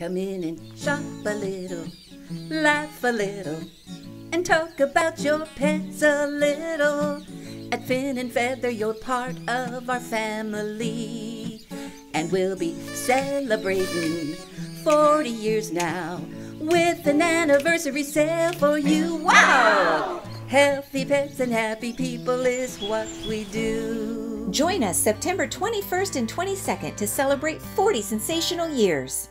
Come in and shop a little, laugh a little, and talk about your pets a little. At Fin and Feather, you're part of our family. And we'll be celebrating 40 years now with an anniversary sale for you. Wow! Healthy pets and happy people is what we do. Join us September 21st and 22nd to celebrate 40 sensational years.